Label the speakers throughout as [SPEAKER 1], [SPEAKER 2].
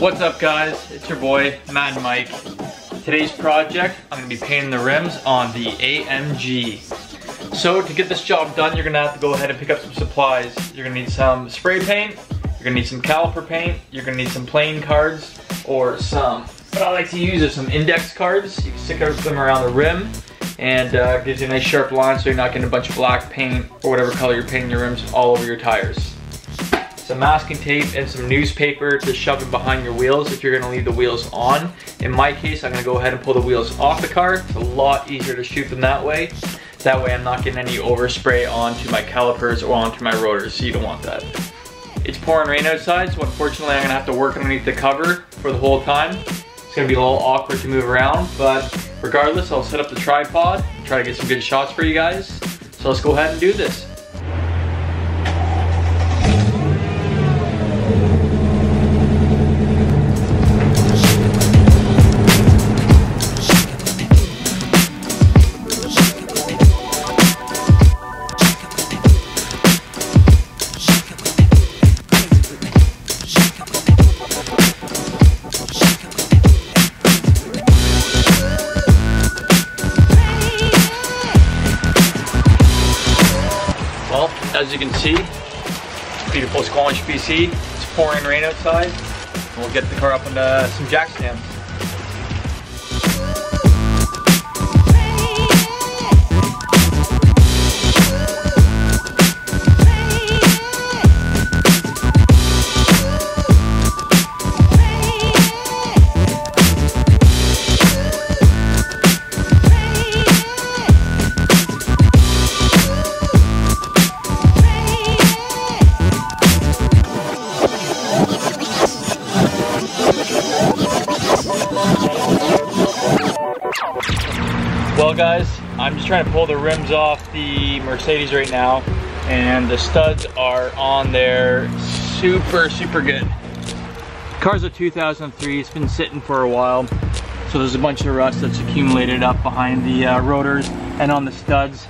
[SPEAKER 1] What's up guys? It's your boy, Mad Mike. Today's project, I'm gonna be painting the rims on the AMG. So to get this job done, you're gonna have to go ahead and pick up some supplies. You're gonna need some spray paint, you're gonna need some caliper paint, you're gonna need some playing cards, or some, what I like to use is some index cards. You can stick them around the rim, and uh, gives you a nice sharp line so you're not getting a bunch of black paint or whatever color you're painting your rims all over your tires some masking tape and some newspaper to shove it behind your wheels if you're gonna leave the wheels on. In my case, I'm gonna go ahead and pull the wheels off the car. It's a lot easier to shoot them that way. That way I'm not getting any overspray onto my calipers or onto my rotors, so you don't want that. It's pouring rain outside, so unfortunately I'm gonna have to work underneath the cover for the whole time. It's gonna be a little awkward to move around, but regardless, I'll set up the tripod, try to get some good shots for you guys. So let's go ahead and do this. As you can see, beautiful Squamish, BC. It's pouring rain outside. We'll get the car up into some jack stands. Well guys, I'm just trying to pull the rims off the Mercedes right now and the studs are on there super, super good. The car's a 2003, it's been sitting for a while. So there's a bunch of rust that's accumulated up behind the uh, rotors and on the studs.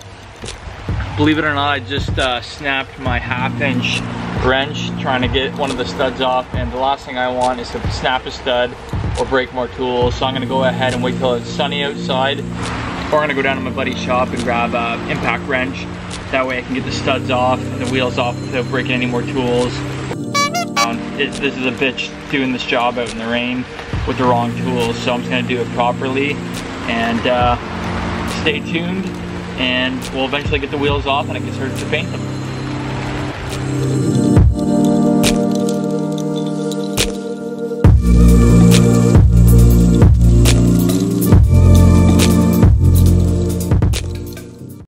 [SPEAKER 1] Believe it or not, I just uh, snapped my half inch wrench trying to get one of the studs off and the last thing I want is to snap a stud or break more tools. So I'm gonna go ahead and wait till it's sunny outside I'm gonna go down to my buddy's shop and grab an impact wrench. That way I can get the studs off and the wheels off without breaking any more tools. It, this is a bitch doing this job out in the rain with the wrong tools. So I'm just gonna do it properly and uh, stay tuned and we'll eventually get the wheels off and I can start to paint them.